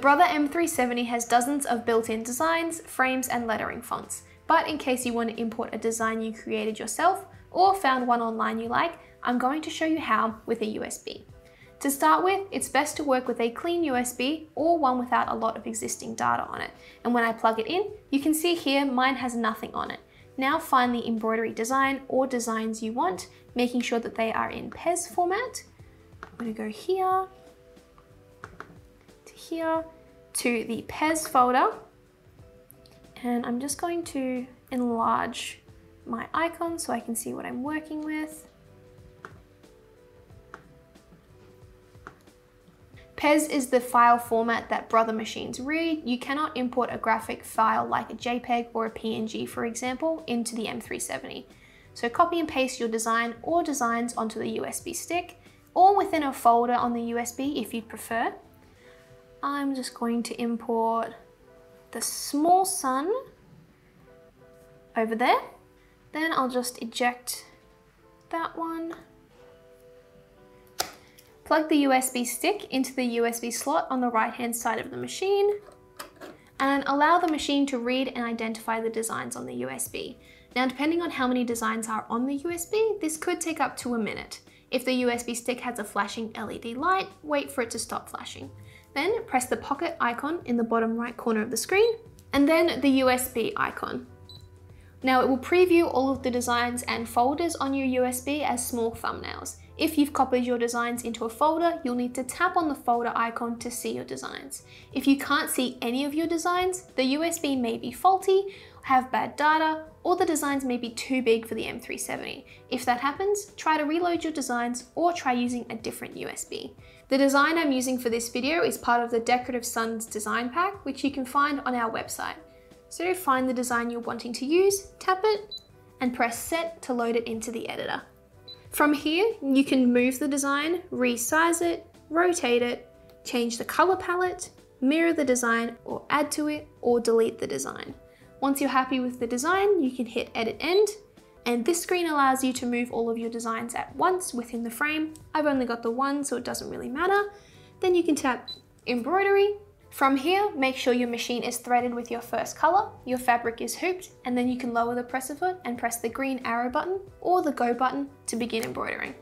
Brother M370 has dozens of built-in designs, frames, and lettering fonts. But in case you want to import a design you created yourself or found one online you like, I'm going to show you how with a USB. To start with, it's best to work with a clean USB or one without a lot of existing data on it. And when I plug it in, you can see here mine has nothing on it. Now find the embroidery design or designs you want, making sure that they are in PES format. I'm gonna go here, here, to the PES folder. And I'm just going to enlarge my icon so I can see what I'm working with. PES is the file format that Brother machines read. You cannot import a graphic file like a JPEG or a PNG, for example, into the M370. So copy and paste your design or designs onto the USB stick or within a folder on the USB if you'd prefer. I'm just going to import the small sun over there. Then I'll just eject that one Plug the USB stick into the USB slot on the right hand side of the machine and allow the machine to read and identify the designs on the USB. Now, depending on how many designs are on the USB, this could take up to a minute. If the USB stick has a flashing LED light, wait for it to stop flashing. Then press the pocket icon in the bottom right corner of the screen, and then the USB icon. Now it will preview all of the designs and folders on your USB as small thumbnails. If you've copied your designs into a folder, you'll need to tap on the folder icon to see your designs. If you can't see any of your designs, the USB may be faulty, have bad data, or the designs may be too big for the M370. If that happens, try to reload your designs or try using a different USB. The design I'm using for this video is part of the Decorative Suns design pack, which you can find on our website. So find the design you're wanting to use, tap it, and press set to load it into the editor. From here, you can move the design, resize it, rotate it, change the color palette, mirror the design or add to it or delete the design. Once you're happy with the design, you can hit edit end and this screen allows you to move all of your designs at once within the frame. I've only got the one, so it doesn't really matter. Then you can tap embroidery from here, make sure your machine is threaded with your first color, your fabric is hooped, and then you can lower the presser foot and press the green arrow button or the go button to begin embroidering.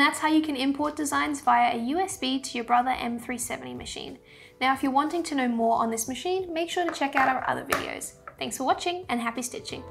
And that's how you can import designs via a USB to your Brother M370 machine. Now, if you're wanting to know more on this machine, make sure to check out our other videos. Thanks for watching and happy stitching.